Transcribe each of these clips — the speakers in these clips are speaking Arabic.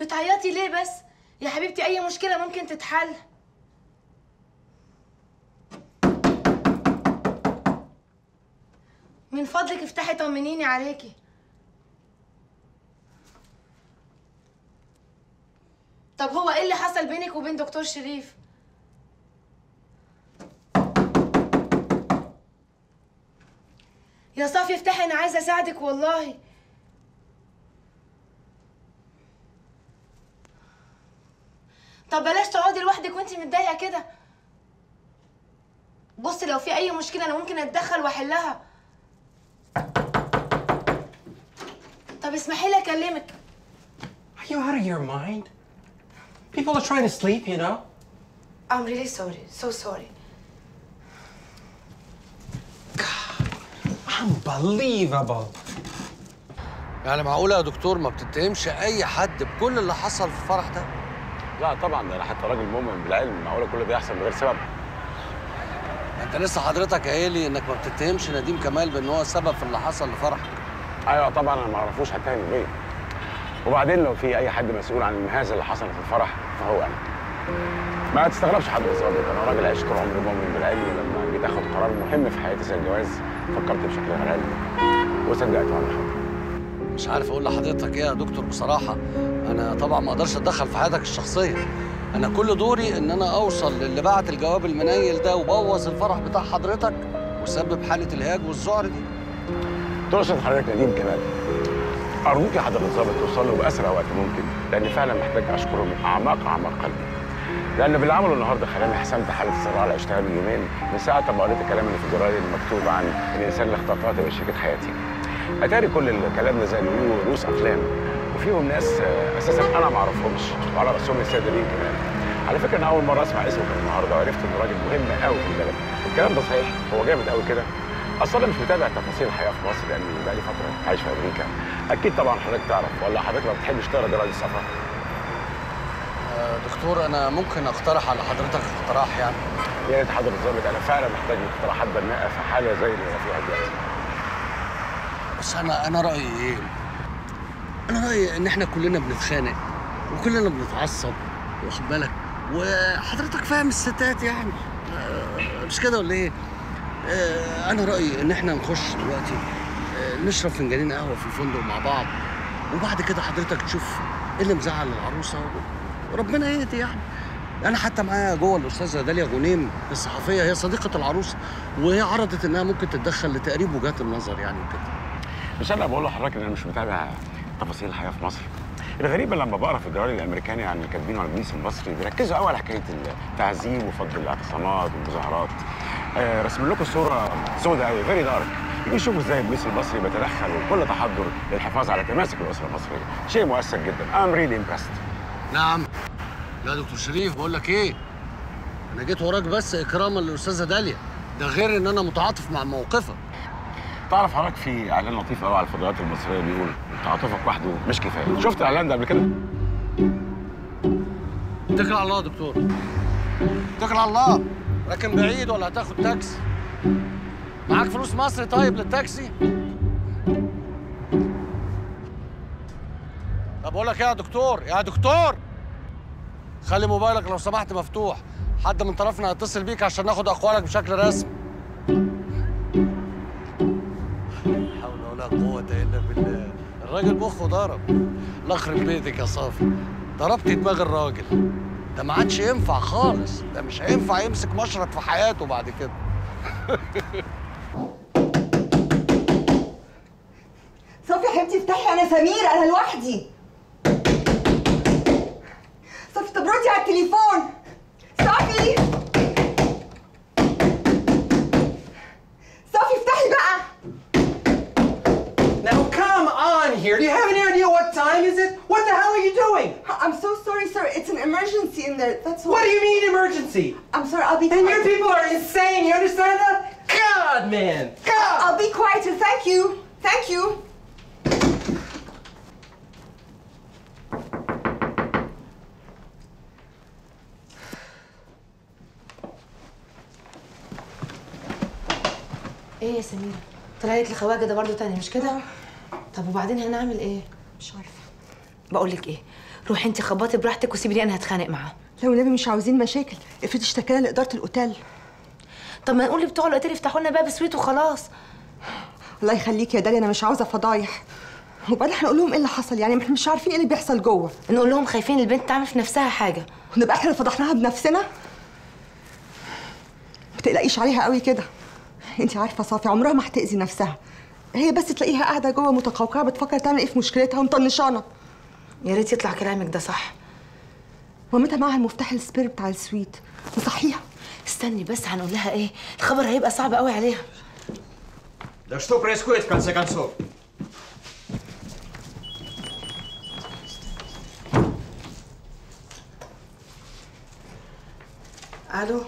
بتعيطي ليه بس؟ يا حبيبتي أي مشكلة ممكن تتحل؟ من فضلك افتحي طمنيني عليكي. طب هو إيه اللي حصل بينك وبين دكتور شريف؟ يا صافي افتحي أنا عايزة أساعدك والله. طب بلاش تقعدي لوحدك وانتي متضايقة كده بصي لو في أي مشكلة أنا ممكن أتدخل وأحلها طب اسمحي لي أكلمك Are you out of your mind? People are trying to sleep, you know? I'm really sorry so sorry Unbelievable. يعني معقولة يا دكتور ما بتتهمش أي حد بكل اللي حصل في الفرح ده؟ لا طبعا ده أنا حتى راجل مؤمن بالعلم معقولة كل ده يحصل من غير سبب؟ أنت لسه حضرتك قايل لي إنك ما بتتهمش نديم كمال بإن هو السبب في اللي حصل لفرحك. أيوه طبعا أنا ما أعرفوش هتهم بيه وبعدين لو في أي حد مسؤول عن المهازه اللي حصلت في الفرح فهو أنا. ما تستغربش حضرتك ظابط أنا راجل عايش طول عمري مؤمن بالعلم ولما جيت آخد قرار مهم في حياتي زي الجواز فكرت بشكل غير علمي. وصدقت وأنا حر مش عارف أقول لحضرتك إيه يا دكتور بصراحة. أنا طبعا ما أقدرش أتدخل في حياتك الشخصية. أنا كل دوري إن أنا أوصل للي بعت الجواب المنيل ده وبوظ الفرح بتاع حضرتك وسبب حالة الهياج والذعر دي. تقصد حضرتك نديم كمال أرجوك يا حضرتك الظابط توصل له بأسرع وقت ممكن لأني فعلا محتاج أشكره من أعماق أعماق قلبي لأن باللي عمله النهارده خلاني حسمت حالة الصراع اللي عشتها من يومين من ساعة ما قريت الكلام اللي في الجرايد المكتوب عن الإنسان اللي اخترتها تبقى شريكه حياتي أتاري كل الكلام ده زي ما بيقولوا رؤوس افلام وفيهم ناس أساسا أنا ما أعرفهمش وعلى رأسهم السيد لين كمان. على فكرة أنا أول مرة أسمع اسمه كان النهارده وعرفت إنه راجل مهم قوي في البلد. الكلام ده صحيح؟ هو جامد قوي كده؟ أصلا أنا مش متابع تفاصيل الحياة في مصر لاني بقالي فترة عايش في أمريكا. أكيد طبعا حضرتك تعرف ولا حضرتك ما بتحبش تقرأ جرايد السفر؟ آه، دكتور أنا ممكن أقترح على حضرتك اقتراح يعني. يا ريت حضرتك الظابط أنا فعلا محتاج اقتراحات بناءه في حاله زي اللي أنا فيها دلوقتي. بس أنا أنا رأيي إيه؟ أنا رأيي إن إحنا كلنا بنتخانق وكلنا بنتعصب واخد بالك؟ وحضرتك فاهم الستات يعني. آه، مش كده ولا إيه؟ آه، أنا رأيي إن إحنا نخش دلوقتي آه، نشرب فنجانين قهوة في الفندق مع بعض وبعد كده حضرتك تشوف إيه اللي مزعل العروسة وربنا يهدي يعني. أنا حتى معايا جوه الأستاذة داليا غنيم الصحفية هي صديقة العروسه وهي عرضت إنها ممكن تتدخل لتقريب وجهات النظر يعني وكده. مش أنا بقول لحضرتك إن أنا مش متابع تفاصيل الحياة في مصر. الغريب لما بقرأ في الجرايد الأمريكاني عن اللي كاتبينه البوليس المصري بيركزوا قوي على حكاية التعذيب وفض الاعتصامات والمظاهرات. آه رسم لكم صورة سوداء قوي very dark يجي يشوفوا إزاي البوليس المصري بيتدخل وكل تحضر للحفاظ على تماسك الأسرة المصرية. شيء مؤثر جدا. I'm really impressed نعم. يا دكتور شريف بقول لك إيه؟ أنا جيت وراك بس اكراما للاستاذه داليا. ده غير إن أنا متعاطف مع موقفها تعرف حضرتك في إعلان لطيف قوي على الفضائيات المصرية بيقول تعاطفك وحده مش كفاية شفت الإعلان ده قبل كده؟ اتكل على الله يا دكتور. اتكل على الله. راكن بعيد ولا هتاخد تاكسي؟ معاك فلوس مصري طيب للتاكسي؟ طب بقول لك إيه يا دكتور؟ يا دكتور! خلي موبايلك لو سمحت مفتوح. حد من طرفنا هيتصل بيك عشان ناخد أقوالك بشكل رسمي. قوة إلا بالله. الراجل مخه ضرب. يخرب بيتك يا صافي. ضربت دماغ الراجل. ده ما عادش ينفع خالص. ده مش هينفع يمسك مشرط في حياته بعد كده. صافي يا حبيبتي افتحي أنا سمير أنا لوحدي. صافي طب ردي على التليفون. Now come on here. Do you have any idea what time is it? What the hell are you doing? I'm so sorry, sir. It's an emergency in there. That's what. What do you mean emergency? I'm sorry. I'll be. Then your people are insane. You understand that? God, man. God. I'll be quieter. Thank you. Thank you. Hey, se. طلعت لي خواجة ده برضو تاني مش كده؟ طب وبعدين هنعمل إيه؟ مش عارفة. بقول لك إيه روحي انت خبطي براحتك وسيبي لي أنا هتخانق معاه. لو النبي مش عاوزين مشاكل افرضي اشتكينا لإدارة الأوتيل. طب ما نقول لبتوع الأوتيل يفتحوا لنا باب سويت وخلاص. الله يخليك يا داليا أنا مش عاوزة فضايح. وبعدين هنقول لهم إيه اللي حصل؟ يعني إحنا مش عارفين إيه اللي بيحصل جوه. نقول لهم خايفين البنت تعمل في نفسها حاجة. ونبقى إحنا اللي فضحناها بنفسنا؟ ما تقلقيش عليها قوي كده. انت عارفه صافي عمرها ما هتاذي نفسها هي بس تلاقيها قاعده جوه متقوقعه بتفكر تعمل ايه في مشكلتها ومطنشانه يا ريت يطلع كلامك ده صح مامتها معاها المفتاح السبير بتاع السويت وصحيها استني بس هنقول لها ايه الخبر هيبقى صعب قوي عليها Да что происходит в конце концов? الو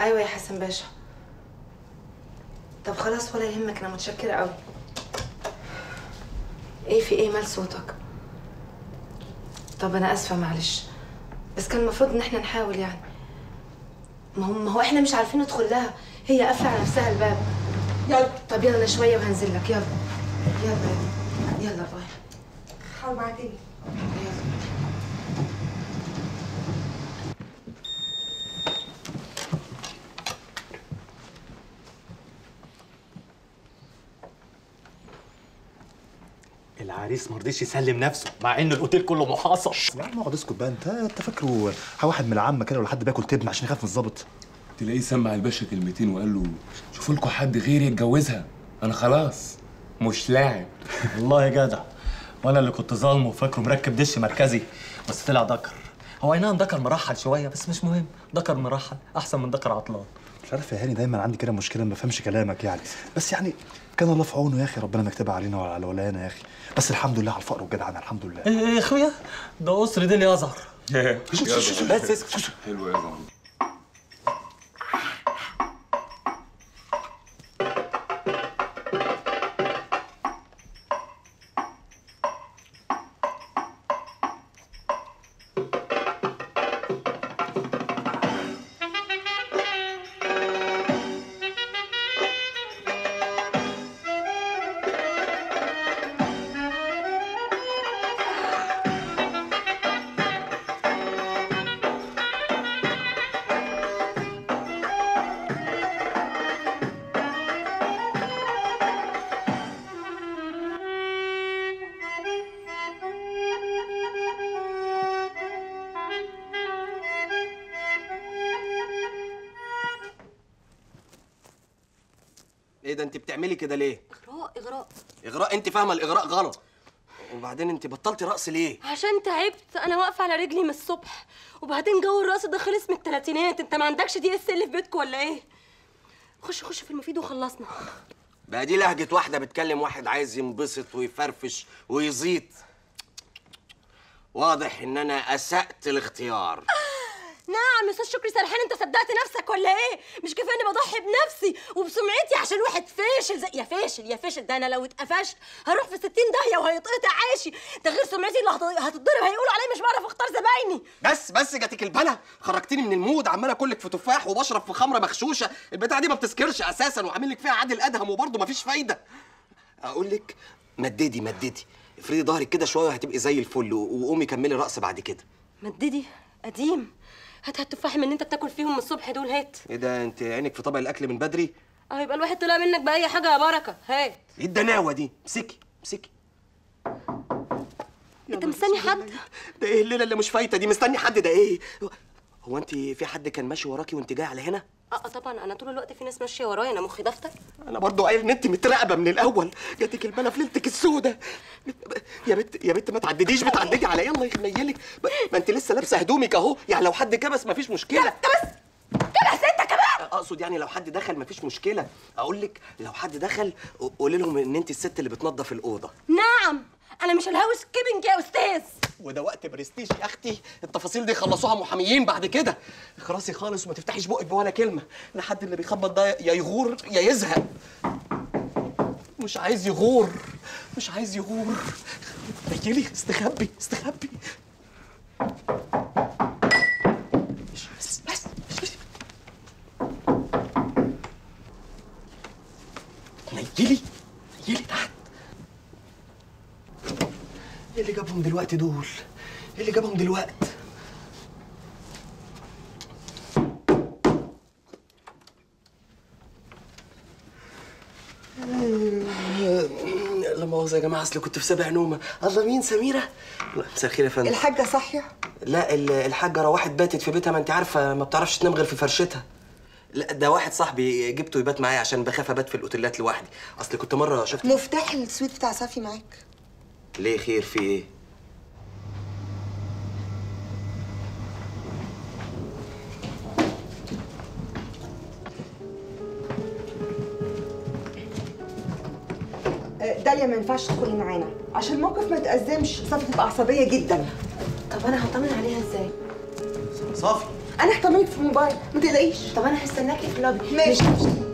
ايوه يا حسن باشا طب خلاص ولا يهمك أنا متشكرة قوي إيه في إيه؟ مال صوتك. طب أنا آسفة معلش. بس كان المفروض إن إحنا نحاول يعني. ما هو ما هو إحنا مش عارفين ندخل لها. هي قافلة على نفسها الباب. يلا طب يلا شوية وهنزل لك. يلا. يلا يلا يلا باي. حاول تاني يلا. العريس ما رضيش يسلم نفسه مع إن الأوتيل كله محاصر. يا عم اقعد اسكت بقى. انت انت فاكره واحد من العامة كده ولا حد بياكل تبن عشان يخاف من الظابط تلاقيه سمع الباشا كلمتين وقال له شوفوا لكم حد غيري يتجوزها. أنا خلاص مش لاعب. والله يا جدع. وأنا اللي كنت ظالمه وفاكره مركب دش مركزي بس طلع دكر. هو أي نعم دكر مرحل شوية بس مش مهم. دكر مرحل أحسن من دكر عطلان. مش عارف يا هاني دايما عندي كده مشكلة ما بفهمش كلامك يعني. بس يعني كان الله في عونه يا أخي ربنا ما يكتبها علينا ولا على ولانا يا أخي. بس الحمد لله على الفقر والجدعنة الحمد لله. إيه يا إخويا ده قصر ديل يظهر. بس اسكت حلو يا زلمه إيه ده انت بتعملي كده ليه؟ إغراء إغراء. إغراء؟ انت فاهمة الإغراء غلط. وبعدين انت بطلتي رقص ليه؟ عشان تعبت. أنا واقفة على رجلي من الصبح. وبعدين جو الرقص ده خلص من الثلاثينات انت ما عندكش DSL في بيتكم ولا إيه؟ خش خش في المفيد وخلصنا. بقى دي لهجة واحدة بتكلم واحد عايز ينبسط ويفرفش ويزيط. واضح إن أنا أسأت الاختيار. نعم يا أستاذ شكري سرحان أنت صدقت نفسك ولا إيه؟ مش كفاية إني بضحي بنفسي وبسمعتي عشان واحد فاشل زي يا فاشل يا فاشل ده أنا لو اتقفشت هروح في 60 داهية وهيتقطع عيشي. ده غير سمعتي اللي هت- هتتضرب هيقولوا عليا مش بعرف أختار زبايني. بس بس جاتك البلا. خرجتني من المود عمال أكلك في تفاح وبشرب في خمرة مغشوشة. البتاعة دي ما بتسكرش أساسا وعامل لك فيها عادل أدهم وبرضه مفيش فايدة. أقول لك مددي مددي. افردي ظهرك كده شوية وهتبقي زي الفل وقومي كملي رقص بعد كده. مددي؟ قديم. هات هات تفاح من اللي أنت بتاكل فيهم من الصبح دول هات. إيه ده أنت عينك في طبق الأكل من بدري؟ آه يبقى الواحد طلع منك بأي حاجة يا بركة. هات. إيه الدناوة دي؟ امسكي امسكي. أنت مستني حد؟ ده إيه الليلة اللي مش فايتة دي؟ مستني حد ده إيه؟ هو أنت في حد كان ماشي وراكي وأنت جاية على هنا؟ آه آه طبعا. أنا طول الوقت في ناس ماشية ورايا. أنا مخي دفتر أنا برضو قايل إن أنت متراقبة من الأول. جاتك البلا في ليلتك السودة. يا بت يا بت ما تعدديش بتعددي على الله يخليلك ما أنت لسه لابسة هدومك أهو. يعني لو حد كبس مفيش مشكلة. بس كبس. أنت كمان. أقصد يعني لو حد دخل مفيش مشكلة. أقول لك لو حد دخل قولي لهم إن أنت الست اللي بتنظف الأوضة. نعم. أنا مش ال housekeeping يا أستاذ. وده وقت برستيج يا أختي. التفاصيل دي خلصوها محاميين بعد كده. اخرسي خالص وما تفتحيش بقك بولا كلمة. لحد اللي بيخبط ده يا يغور يا يزهق. مش عايز يغور مش عايز يغور. رجلي استخبي استخبي بس بس بس نيلي نيلي تحت إيه اللي جابهم دلوقتي دول؟ إيه اللي جابهم دلوقتي؟ لا مؤاخذة يا جماعة أصل كنت في سابع نومة، الله مين؟ سميرة؟ مساء الخير يا فندم. الحاجة صاحيه لا ال- الحاجة روحت باتت في بيتها ما أنت عارفة ما بتعرفش تنام غير في فرشتها. لا ده واحد صاحبي جبته يبات معايا عشان بخاف أبات في الأوتيلات لوحدي. أصل كنت مرة شفت مفتاح السويت بتاع صافي معاك. ليه خير في إيه؟ داليا ما ينفعش تدخلي معانا. عشان الموقف ما يتأزمش. صافي تبقى عصبية جدا. طب أنا هطمن عليها إزاي؟ صافي. أنا هطمنك في الموبايل. ما تقلقيش. طب أنا هستناكي في اللوبي ماشي. مش-